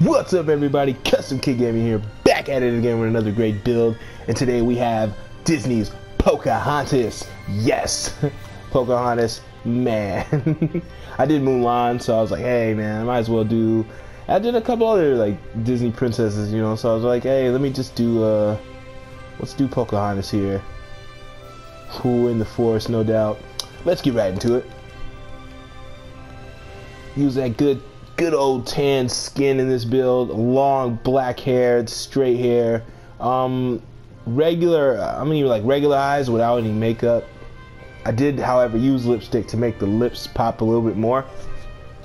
What's up everybody, Custom Kit Gaming here, back at it again with another great build, and today we have Disney's Pocahontas. Yes, Pocahontas, man. I did Mulan, so I was like, hey man, I might as well do, I did a couple other like Disney princesses, you know, so I was like, hey, let me just do, uh, let's do Pocahontas here. Who in the forest, no doubt. Let's get right into it. Use that good good old tan skin in this build, long black hair, straight hair, um, regular, I mean like regular eyes without any makeup. I did, however, use lipstick to make the lips pop a little bit more.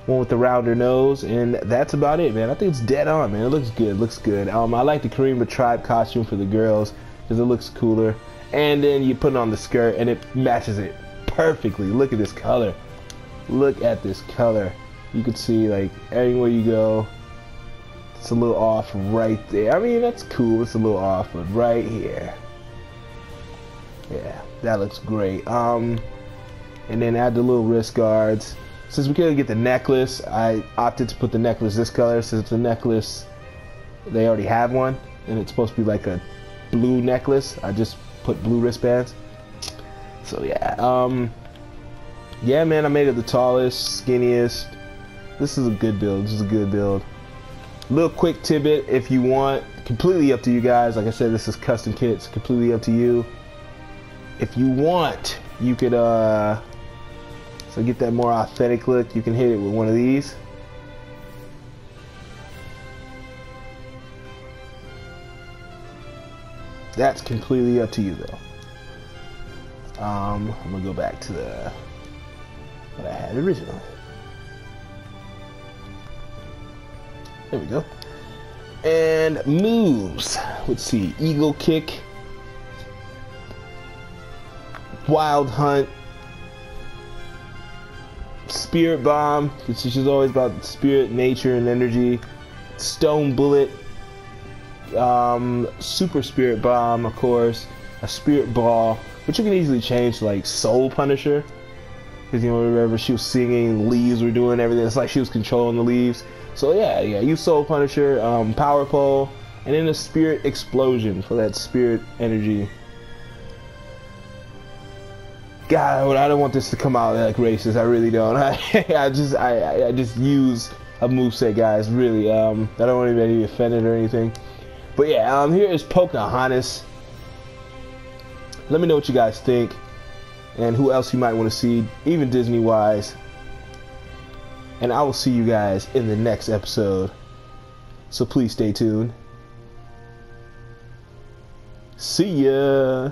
One with the rounder nose, and that's about it, man. I think it's dead on, man. It looks good, looks good. Um, I like the Karima Tribe costume for the girls because it looks cooler. And then you put on the skirt, and it matches it perfectly. Look at this color. Look at this color you can see like anywhere you go it's a little off right there. I mean that's cool it's a little off but right here. Yeah that looks great. Um and then add the little wrist guards. Since we couldn't get the necklace I opted to put the necklace this color. Since the necklace they already have one and it's supposed to be like a blue necklace. I just put blue wristbands. So yeah um yeah man I made it the tallest skinniest this is a good build. This is a good build. Little quick tidbit if you want. Completely up to you guys. Like I said, this is custom kits. Completely up to you. If you want, you could uh so get that more authentic look. You can hit it with one of these. That's completely up to you though. Um, I'm gonna go back to the what I had originally. There we go. And moves. Let's see. Eagle kick. Wild hunt. Spirit bomb. She's always about spirit, nature, and energy. Stone bullet. Um, super spirit bomb, of course. A spirit ball, which you can easily change to like soul punisher. Because you know, wherever she was singing, leaves were doing everything. It's like she was controlling the leaves. So yeah, yeah, you Soul Punisher, um, Power Pole, and then a Spirit Explosion for that Spirit energy. God, I don't want this to come out like racist. I really don't. I, I just, I, I just use a moveset, guys. Really, um, I don't want anybody to be offended or anything. But yeah, um, here is Pocahontas. Let me know what you guys think, and who else you might want to see, even Disney-wise and I will see you guys in the next episode. So please stay tuned. See ya!